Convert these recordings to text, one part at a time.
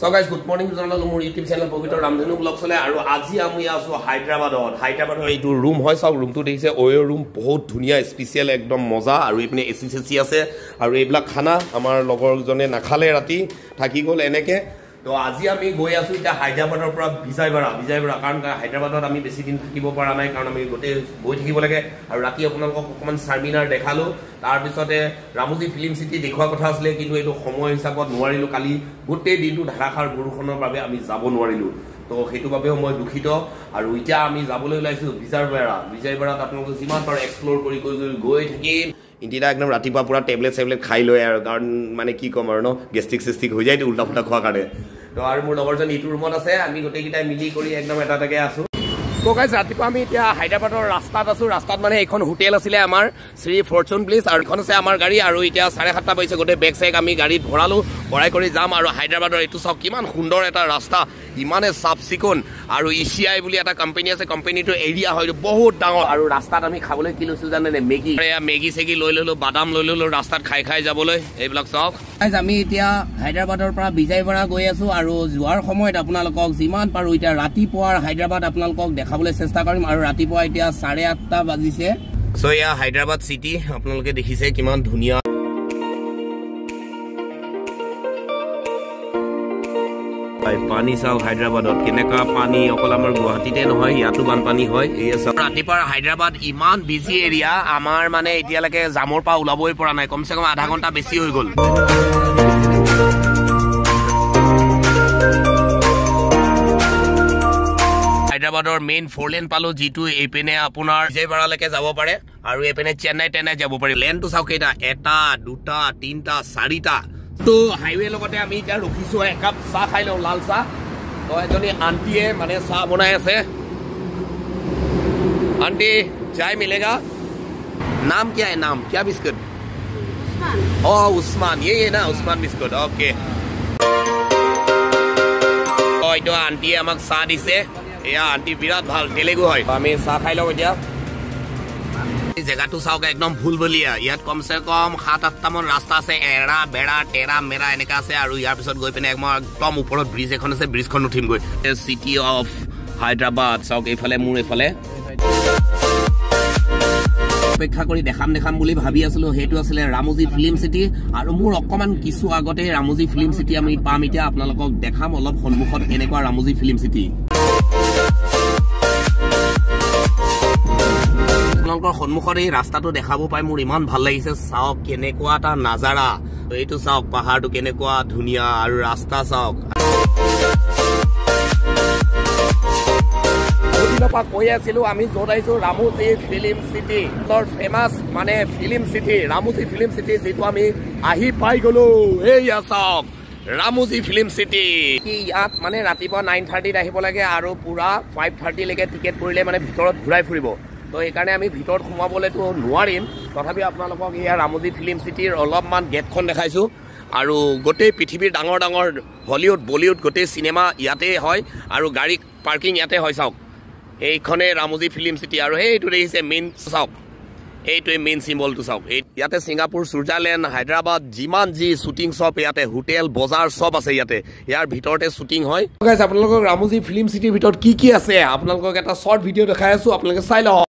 So guys, good morning জনালো মোৰ YouTube channel পবিত্ৰ ৰামধেনু ব্লগ চলে আৰু আজি আমি আছো হায়দৰাবাদত হায়দৰাবাদৰ এইটো ৰুম হয় চাওক ৰুমটো দেখিছে অ'য় ৰুম বহুত ধুনীয়া স্পেচিয়েল একদম মজা আৰু এইপিনে এ চি চে চি আছে আৰু এইবিলাক খানা আমাৰ লগৰজনে নাখালে ৰাতি থাকি গ'ল এনেকে। তো আজি আমি গৈ আছো এতিয়া হায়দৰাবাদৰ পৰা বিজয়বাড়া বিজয়বাড়া কাৰণ হায়দৰাবাদত আমি বেছি দিন থাকিব পৰা নাই কাৰণ আমি গোটেই গৈ থাকিব লাগে। আৰু ৰাতি আপোনালোকক অকণমান চাৰ্মিনাৰ দেখালো। তাৰপিছতে ৰামোজী ফিল্ম চিটি দেখুওৱা কথা আছিলে কিন্তু এইটো সময় হিচাপত নোৱাৰিলো। কালি গোটেই দিনটো ধাৰাসাৰ বৰষুণৰ বাবে আমি যাব নোৱাৰিলো। তো সেইটো বাবেও মই দুখিত। আৰু এতিয়া আমি যাবলৈ ওলাইছো বিজয়বাড়া বিজয়বাড়াত আপোনালোকে যিমান পাৰো এক্সপ্ল'ৰ কৰি কৰি কৰি গৈ থাকিম। ইণ্ডিয়া একদম ৰাতিপুৱা পূৰা টেবলেট চেবলেট খাই লৈ আৰু কাৰণ মানে কি ক'ম আৰু ন? গেষ্ট্ৰিক চেষ্টিক হৈ যায়তো উল্টা ফুল্টা খোৱাৰ কাৰণে। আৰু মোৰ লগৰজন ইটো ৰুমত আছে আমি গোটেইকেইটাই মিলি কৰি একদম এটা এটাকে আছো। গাইজ ৰাতিপুৱা আমি এতিয়া হায়দৰাবাদৰ ৰাস্তাত আছো। ৰাস্তাত মানে এইখন হোটেল আছিলে আমাৰ শ্ৰী ফৰ্চুন প্লেচ আৰু এইখন আছে আমাৰ গাড়ী আৰু এতিয়া চাৰে সাতটা বাজিছে। গোটেই বেগ চেগ আমি গাড়ীত ভৰালো ভৰাই কৰি যাম আৰু হায়দৰাবাদৰ এইটো চাওক কিমান সুন্দৰ এটা ৰাস্তা। ইমানে চাফ চিকুণ আৰু ই চি আই বুলি এটা কোম্পানী আছে কোম্পানীটোৰ এৰিয়া হয় বহুত ডাঙৰ। আৰু ৰাস্তাত আমি খাবলৈ কি লৈছো জানে মেগী। এয়া মেগী চেগি লৈ ললো বাদাম লৈ ললো ৰাস্তাত খাই খাই যাবলৈ। এইবিলাক চাওক আমি এতিয়া হায়দৰাবাদৰ পৰা বিজয়বাড়া গৈ আছো আৰু যোৱাৰ সময়ত আপোনালোকক যিমান পাৰো এতিয়া ৰাতিপুৱাৰ হায়দৰাবাদ আপোনালোকক দেখাবলৈ চেষ্টা কৰিম আৰু ৰাতিপুৱা এতিয়া চাৰে আঠটা বাজিছে। চ' এয়া হায়দৰাবাদ চিটি আপোনালোকে দেখিছে কিমান ধুনীয়া পানী চাওক হায়দৰাবাদত কেনেকুৱা পানী? অকল আমাৰ গুৱাহাটীতে নহয় ইয়াতো বানপানী হয়। ৰাতিপুৱা হায়দৰাবাদ ইমান বিজি এৰিয়া আমাৰ মানে এতিয়ালৈকে জামৰ পৰা ওলাবই পৰা নাই। কমচে কম আধা ঘণ্টা বেছি হৈ গ'ল। হায়দৰাবাদৰ মেইন ফ'ৰ লেন পালো যিটো এইপিনে আপোনাৰ বিজয়বাড়ালৈকে যাব পাৰে আৰু এইপিনে চেন্নাই টেন্নাই যাব পাৰি। লেনটো চাওক কেইটা? এটা দুটা তিনিটা চাৰিটা। তো হাইৱে লগতে আমি এতিয়া ৰখিছো একাপ চাহ খাই লওঁ লাল চাহ তো এজনী আণ্টিয়ে মানে চাহ বনাই আছে আণ্টি চাই মিলেগা নাম क्या है नाम क्या बिस्कुट ओ उस्मान ये है ना उस्मान बिस्कुट ओके এইটো আণ্টিয়ে আমাক চাহ দিছে এয়া আণ্টি বিৰাট ভাল তেলেগু হয় আমি চাহ খাই লওঁ এতিয়া জেগাটো চাওক একদম ভুলবলীয়া। ইয়াত কমচে কম সাত আঠটামান ৰাস্তা আছে এৰা বেৰা টেৰা মেৰা এনেকা আছে আৰু ইয়াৰ পিছত গৈ পিনে মই একদম ওপৰত ব্ৰিজ এখন আছে ব্ৰিজখন উঠিমগৈ। চিটি অফ হায়দৰাবাদ চাওক এইফালে মোৰ এইফালে। অপেক্ষা কৰি দেখাম দেখাম বুলি ভাবি আছিলো। সেইটো আছিলে ৰামোজী ফিল্ম চিটি আৰু মোৰ অকমান কিছু আগতে ৰামোজী ফিল্ম চিটি আমি পাম। এতিয়া আপোনালোকক দেখাম অলপ সন্মুখত এনেকুৱা ৰামোজী ফিল্ম চিটি আপোনালোকৰ সন্মুখত এই ৰাস্তাটো দেখাব পাই মোৰ ইমান ভাল লাগিছে। চাওক কেনেকুৱা এটা নাজাৰা। এইটো চাওক পাহাৰটো কেনেকুৱা ধুনীয়া আৰু ৰাস্তা চাওক। কৈ আছিলো আমি য'ত আহিছো ৰামোজী ফিল্ম চিটি। ফেমাছ মানে film city Ramoji film city যিটো আমি আহি পাই গলো। এইয়া চাওক ৰামোজী ফিল্ম চিটি। ইয়াত মানে ৰাতিপুৱা নাইন থাৰ্টিত আহিব লাগে আৰু পুৰা ফাইভ থাৰ্টিলৈকে টিকেট কৰিলে মানে ভিতৰত ঘূৰাই ফুৰিব। তো সেইকাৰণে আমি ভিতৰত সোমাবলৈতো নোৱাৰিম। তথাপি আপোনালোকক এয়া ৰামোজী ফিল্ম চিটিৰ অলপমান গেটখন দেখাইছোঁ। আৰু গোটেই পৃথিৱীৰ ডাঙৰ ডাঙৰ হলিউড বলিউড গোটেই চিনেমা ইয়াতে হয় আৰু গাড়ী পাৰ্কিং ইয়াতে হয় চাওক। এইখনে ৰামোজী ফিল্ম চিটি আৰু সেইটো দেখিছে মেইন চাওক। এইটোৱে মেইন চিম্বলটো চাওক। এই ইয়াতে ছিংগাপুৰ ছুইজাৰলেণ্ড হায়দৰাবাদ যিমান যি শ্বুটিং চব ইয়াতে হোটেল বজাৰ চব আছে ইয়াতে। ইয়াৰ ভিতৰতে শ্বুটিং হয়। আপোনালোকক ৰামোজী ফিল্ম চিটিৰ ভিতৰত কি কি আছে? আপোনালোকক এটা শ্বৰ্ট ভিডিঅ' দেখাই আছো আপোনালোকে চাই লওক।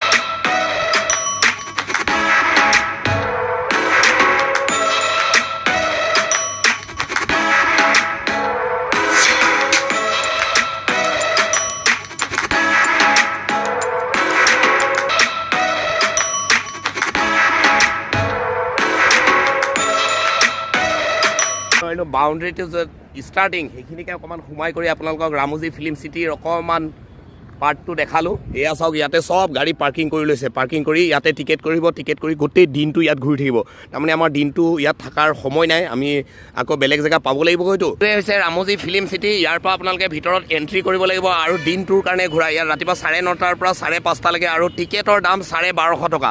বাউণ্ডেৰীটো য'ত ষ্টাৰ্টিং সেইখিনিকে অকণমান সোমাই কৰি আপোনালোকক ৰামোজী ফিল্ম চিটিৰ অকণমান পাৰ্টটো দেখালোঁ। এয়া চাওক ইয়াতে চব গাড়ী পাৰ্কিং কৰি লৈছে। পাৰ্কিং কৰি ইয়াতে টিকেট কৰিব টিকেট কৰি গোটেই দিনটো ইয়াত ঘূৰি থাকিব। তাৰমানে আমাৰ দিনটো ইয়াত থকাৰ সময় নাই। আমি আকৌ বেলেগ জেগা পাব লাগিব হয়তো। হৈছে ৰামোজী ফিল্ম চিটি। ইয়াৰ পৰা আপোনালোকে ভিতৰত এণ্ট্ৰি কৰিব লাগিব আৰু দিনটোৰ কাৰণে ঘূৰাই ইয়াত ৰাতিপুৱা চাৰে নটাৰ পৰা চাৰে পাঁচটালৈকে আৰু টিকেটৰ দাম চাৰে বাৰশ টকা।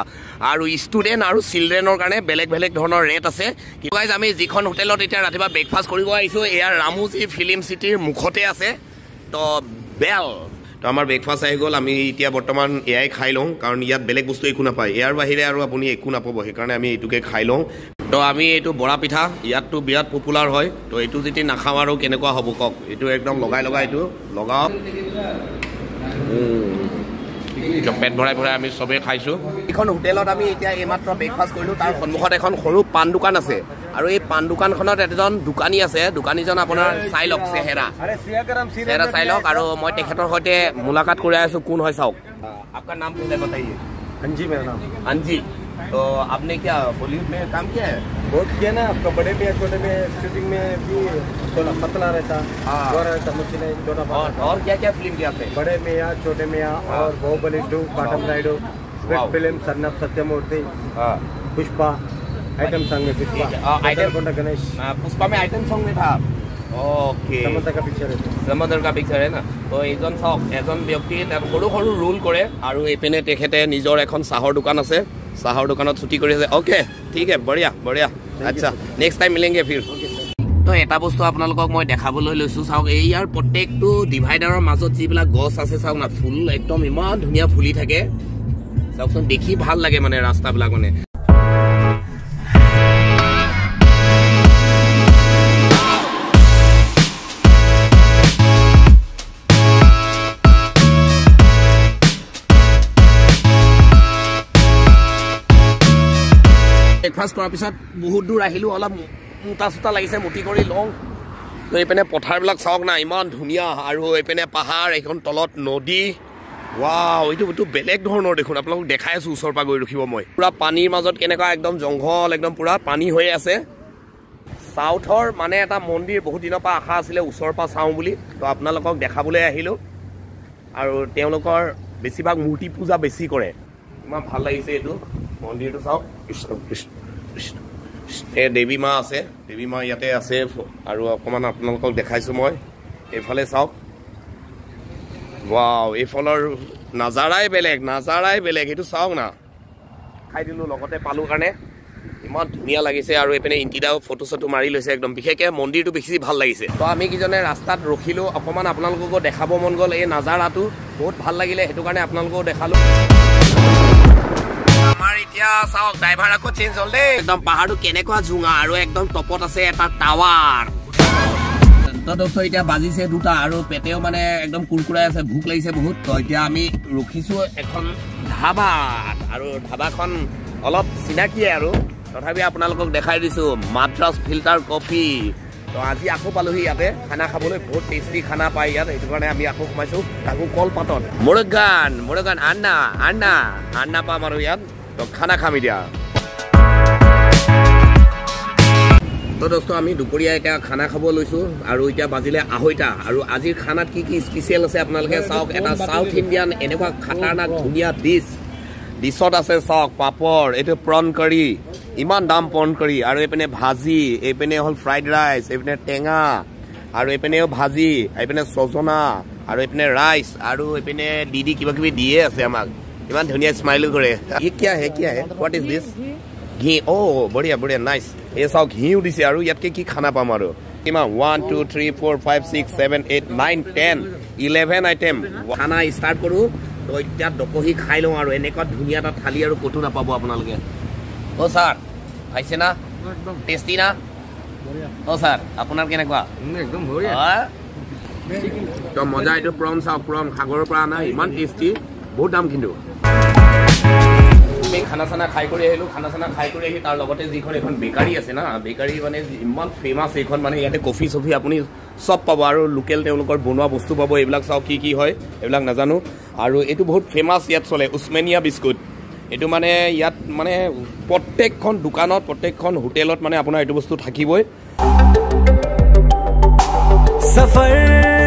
আৰু ষ্টুডেণ্ট আৰু চিলড্ৰেনৰ কাৰণে বেলেগ বেলেগ ধৰণৰ ৰেট আছে। গাইজ আমি যিখন হোটেলত এতিয়া ৰাতিপুৱা ব্ৰেকফাষ্ট কৰিব আহিছোঁ এয়া ৰামোজী ফিল্ম চিটিৰ মুখতে আছে। তো বেল। তো আমাৰ ব্ৰেকফাষ্ট আহি গ'ল আমি এতিয়া বৰ্তমান এয়াই খাই লওঁ কাৰণ ইয়াত বেলেগ বস্তু একো নাপায়। ইয়াৰ বাহিৰে আৰু আপুনি একো নাপাব সেইকাৰণে আমি এইটোকে খাই লওঁ। তো আমি এইটো বৰা পিঠা ইয়াততো বিৰাট পপুলাৰ হয়। তো এইটো যদি নাখাওঁ আৰু কেনেকুৱা হ'ব কওক? এইটো একদম লগাই লগাই এইটো লগাওক পেট ভৰাই ভৰাই আমি চবেই খাইছোঁ। এইখন হোটেলত আমি এতিয়া এইমাত্ৰ ব্ৰেকফাষ্ট কৰিলোঁ তাৰ সন্মুখত এখন সৰু পাণ দোকান আছে। আৰু এই পাণ দোকানখনত এজন দোকানী আছে। দোকানীজন আপোনাৰ চাই লওক চেহেৰা। চেহেৰা চাই লওক আৰু মই তেখেতৰ সৈতে মুলাকাত কৰাই আছো। কোন হয় চাওক? আপোনাৰ নাম কোনে বতাইয়ে? अंजी मेरा नाम अंजी तो आपने क्या बॉलीवुड में काम किया है बहुत किया ना आपका बड़े भी छोटे में शूटिंग में भी थोड़ा पतला रहता और छोटा और, और क्या क्या फ़िल्म किया आपने? बड़े में या छोटे में या हाँ। और बाहुबली टू बाटम राइडो फ़िल्म सरनब सत्यमूर्ति हाँ। पुष्पा आइटम सॉन्ग में पुष्पा ठीक है, हाँ, आइटम- कोंडा गणेश पुष्पा में आइटम सॉन्ग में था ओके समता का पिक्चर है সমুদ্ৰৰ কা পিকচাৰ হে না তো এইজন চাওক এজন ব্যক্তিয়ে তাত সৰু সৰু ৰোল কৰে আৰু এইপিনে তেখেতে নিজৰ এখন চাহৰ দোকান আছে চাহৰ দোকানত ছুটি কৰি আছে অ'কে ঠিক আছে বঢ়িয়া বঢ়িয়া আচ্ছা নেক্সট টাইম মিলেংগে ফিৰ তো এটা বস্তু আপোনালোকক মই দেখাবলৈ লৈছোঁ চাওক এই ইয়াৰ প্ৰত্যেকটো ডিভাইডাৰৰ মাজত যিবিলাক গছ আছে চাওক না ফুল একদম ইমান ধুনীয়া ফুলি থাকে চাওকচোন দেখি ভাল লাগে মানে ৰাস্তাবিলাক মানে ব্ৰেকফাষ্ট কৰাৰ পিছত বহুত দূৰ আহিলোঁ অলপ মোটা চোটা লাগিছে মুটি কৰি লওঁ। এইপিনে পথাৰবিলাক চাওক না ইমান ধুনীয়া। আৰু এইপিনে পাহাৰ এইখন তলত নদী। ৱাও এইটো এইটো বেলেগ ধৰণৰ দেখোন আপোনালোকক দেখাই আছোঁ ওচৰৰ পৰা গৈ ৰখিব মই। পূৰা পানীৰ মাজত কেনেকুৱা একদম জংঘল একদম পূৰা পানী হৈ আছে। চাউথৰ মানে এটা মন্দিৰ বহুত দিনৰ পৰা আশা আছিলে ওচৰৰ পৰা চাওঁ বুলি। তো আপোনালোকক দেখাবলৈ আহিলোঁ। আৰু তেওঁলোকৰ বেছিভাগ মূৰ্তি পূজা বেছি কৰে। ইমান ভাল লাগিছে এইটো মন্দিৰটো চাওক। কৃষ্ণ কৃষ্ণ। এই দেৱী মা আছে। দেৱী মা ইয়াতে আছে। আৰু অকণমান আপোনালোকক দেখাইছোঁ মই। এইফালে চাওক। ৱাও এইফালৰ নাজাৰাই বেলেগ নাজাৰাই বেলেগ। এইটো চাওক না। খাই দিলোঁ লগতে পালোঁ কাৰণে। ইমান ধুনীয়া লাগিছে আৰু এইপিনে ইণ্টিদাও ফটো চটো মাৰি লৈছে একদম। বিশেষকৈ মন্দিৰটো বেছি ভাল লাগিছে। তো আমি কিজনে ৰাস্তাত ৰখিলোঁ অকণমান আপোনালোককো দেখাব মন গ'ল। এই নাজাৰাটো বহুত ভাল লাগিলে সেইটো কাৰণে আপোনালোককো দেখালোঁ। আমাৰ এতিয়া চাওক ড্ৰাইভাৰ আকৌ চেঞ্জ হ'ল দেই। একদম পাহাৰটো কেনেকুৱা জোঙা আৰু একদম টপত আছে এটা টাৱাৰ। তো দোস্ত এতিয়া বাজিছে দুটা আৰু পেটেও মানে একদম কুৰকুৰাই আছে ভোক লাগিছে বহুত। তো এতিয়া আমি ৰখিছোঁ এখন ধাবাত আৰু ধাবাখন অলপ চিনাকিয়ে আৰু। তথাপি আপোনালোকক দেখাই দিছোঁ মাদ্ৰাছ ফিল্টাৰ কফি। তো আজি আকৌ পালোহি ইয়াতে খানা খাবলৈ বহুত টেষ্টি খানা পায় ইয়াত। সেইটো কাৰণে আমি আকৌ সোমাইছোঁ তাকো কলপাতত। মুৰগান মুৰগান আন্না আন্না আন্না পাম আৰু ইয়াত। খানা তো দোস্ত আমি দুপৰীয়া এতিয়া খানা খাব লৈছোঁ আৰু এতিয়া বাজিলে আঢ়ৈটা। আৰু আজিৰ খানাত কি কি স্পেচিয়েল আছে আপোনালোকে চাওক। এটা চাউথ ইণ্ডিয়ান এনেকুৱা খাটাৰনাক ধুনীয়া ডিছ ডিছত আছে চাওক পাপৰ এইটো প্ৰন কাৰী ইমান দাম প্ৰন কাৰী আৰু এইপিনে ভাজি এইপিনে হ'ল ফ্ৰাইড ৰাইচ এইপিনে টেঙা আৰু এইপিনেও ভাজি এইপিনে ছজনা আৰু এইপিনে ৰাইচ আৰু এইপিনে দি দি কিবা কিবি দিয়ে আছে আমাক। ইমান ধুনীয়া স্মাইল কৰে। ই কিয় হে কিয় হে হোৱাট ইজ দিছ ঘি অ বঢ়িয়া বঢ়িয়া নাইচ এই চাওক ঘিউ দিছে আৰু ইয়াতকৈ কি খানা পাম আৰু? কিমান? One two three four five six seven eight nine ten eleven item খানা ষ্টাৰ্ট কৰোঁ। তো এতিয়া দকহি খাই লওঁ আৰু। এনেকুৱা ধুনীয়া এটা থালি আৰু ক'তো নাপাব আপোনালোকে। অ ছাৰ। খাইছে না? টেষ্টি না? অ ছাৰ। আপোনাৰ কেনেকুৱা? একদম তো মজা এইটো প্ৰন চাওক প্ৰন সাগৰৰ পৰা আনা। ইমান টেষ্টি বহুত দাম কিন্তু। মেইন খানা চানা খাই কৰি আহিলোঁ। খানা চানা খাই কৰি আহি তাৰ লগতে যিখন এখন বেকাৰী আছে না বেকাৰী মানে ইমান ফেমাছ এইখন মানে ইয়াতে কফি চফি আপুনি চব পাব আৰু লোকেল তেওঁলোকৰ বনোৱা বস্তু পাব এইবিলাক চাওক কি কি হয় এইবিলাক নাজানো। আৰু এইটো বহুত ফেমাছ ইয়াত চলে উচমেনিয়া বিস্কুট। এইটো মানে ইয়াত মানে প্ৰত্যেকখন দোকানত প্ৰত্যেকখন হোটেলত মানে আপোনাৰ এইটো বস্তু থাকিবই।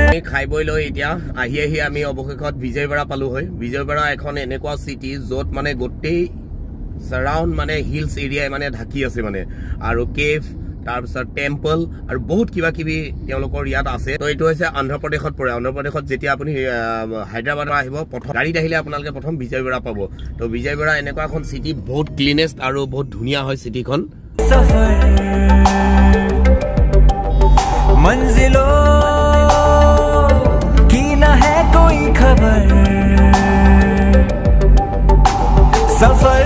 আমি খাই বৈ লৈ এতিয়া। আহি আহি আমি অবশেষত বিজয়বাড়া পালো হয় বিজয়বাড়া এখন এনেকুৱা চিটি য'ত মানে গোটেই চাৰাউণ্ড মানে হিলছ এৰিয়াই মানে ঢাকি আছে মানে। আৰু কেভ তাৰপিছত টেম্পল আৰু বহুত কিবা কিবি তেওঁলোকৰ ইয়াত আছে। ত' এইটো হৈছে অন্ধ্ৰপ্ৰদেশত পৰে। অন্ধ্ৰপ্ৰদেশত যেতিয়া আপুনি হায়দৰাবাদৰ আহিব প্ৰথম গাড়ীত আহিলে আপোনালোকে প্ৰথম বিজয়বাড়া পাব। ত' বিজয়বাড়া এনেকুৱা এখন চিটি বহুত ক্লিনেষ্ট আৰু বহুত ধুনীয়া হয় চিটিখন মঞ্জিলৰ खबर सफर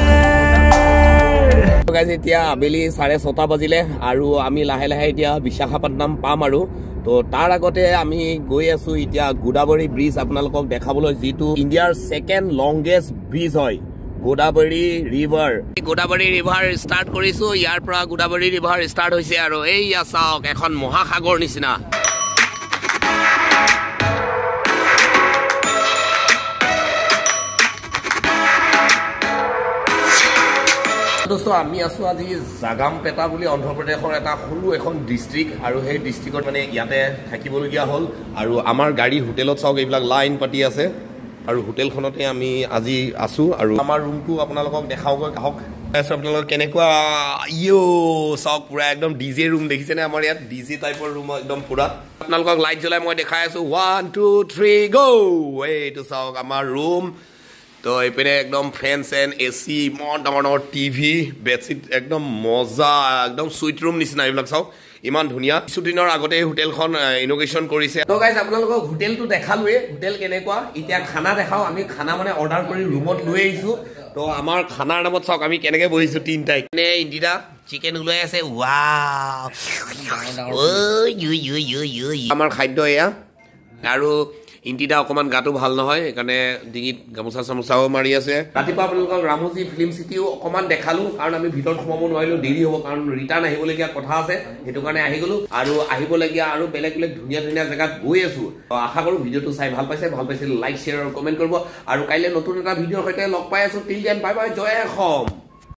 গাইজ এতিয়া আবেলি চাৰে ছটা বাজিলে আৰু আমি লাহে লাহে এতিয়া বিশাখাপট্টনম পাম আৰু তো তাৰ আগতে আমি গৈ আছো এতিয়া গোদাবৰী ব্ৰিজ আপোনালোকক দেখাবলৈ যিটো ইণ্ডিয়াৰ ছেকেণ্ড লংগেষ্ট ব্ৰিজ হয় Godavari river Godavari river start কৰিছো ইয়াৰ পৰা গোদাবৰী ৰিভাৰ ষ্টাৰ্ট হৈছে আৰু এইয়া চাওক এখন মহাসাগৰ নিচিনা দোস্ত আমি আছো আজি জাগামপেটা বুলি অন্ধ্ৰপ্ৰদেশৰ এটা সৰু এখন ডিষ্ট্ৰিক্ট আৰু সেই ডিষ্ট্ৰিক্টত মানে ইয়াতে থাকিবলগীয়া হ'ল। আৰু আমাৰ গাড়ী হোটেলত চাওক এইবিলাক লাইন পাতি আছে। আৰু হোটেলখনতে আমি আজি আছো। আৰু আমাৰ ৰুমটো আপোনালোকক দেখাওগৈ। আহক। আছো আপোনালোকক কেনেকুৱা ইয় চাওক পুৰা একদম ডি জে ৰুম দেখিছেনে আমাৰ ইয়াত? ডি জে টাইপৰ ৰুম একদম পুৰা। আপোনালোকক লাইট জ্বলাই মই দেখাই আছো। ওৱান টু থ্ৰী গ' এইটো চাওক আমাৰ ৰুম তো এইপিনে একদম ফেন চেন এ চি ইমান ডাঙৰ ডাঙৰ টিভি বেডশ্বীট একদম মজা একদম চুইট ৰুম নিচিনা এইবিলাক চাওক। ইমান ধুনীয়া। কিছুদিনৰ আগতে এই হোটেলখন ইনগ্ৰেশ্যন কৰিছে। তো গাইজ আপোনালোকক হোটেলটো দেখালোৱে হোটেল কেনেকুৱা? এতিয়া খানা দেখাওঁ। আমি খানা মানে অৰ্ডাৰ কৰি ৰুমত লৈ আহিছোঁ। তো আমাৰ খানাৰ নামত চাওক আমি কেনেকে বহিছোঁ তিনিটাই নে ইন্দিৰা চিকেন ওলাই আছে। ৱাও আমাৰ খাদ্য এয়া। আৰু ইণ্টিদা অকণমান গাটো ভাল নহয় সেইকাৰণে ডিঙিত গামোচা চামোচাও মাৰি আছে। ৰাতিপুৱা আপোনালোকক ৰামোজী ফিল্ম চিটিও অকণমান দেখালো কাৰণ আমি ভিতৰত সোমাব নোৱাৰিলো দেৰি হ'ব কাৰণ ৰিটাৰ্ণ আহিবলগীয়া কথা আছে সেইটো কাৰণে আহি গলো। আৰু আহিবলগীয়া আৰু বেলেগ বেলেগ ধুনীয়া ধুনীয়া জেগাত গৈ আছো। আশা কৰো ভিডিঅ'টো চাই ভাল পাইছে ভাল পাইছিল লাইক শ্বেয়াৰ আৰু কমেণ্ট কৰিব। আৰু কাইলৈ নতুন এটা ভিডিঅ'ৰ সৈতে লগ পাই আছো। টিল দেন বাই বাই জয় অসম!